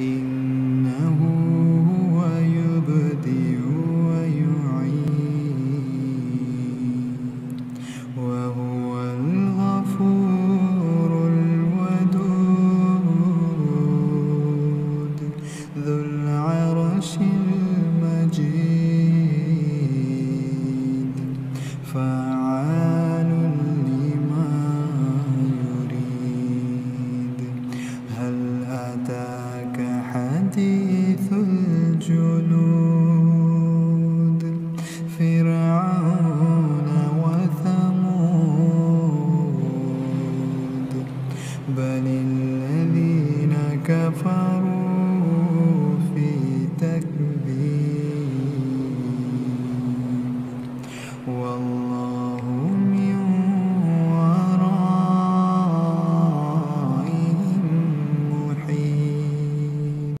إنه هو يبدئ ويعيد وهو الغفور الودود ذو العرش المجيد. للذين كفروا في تكبير والله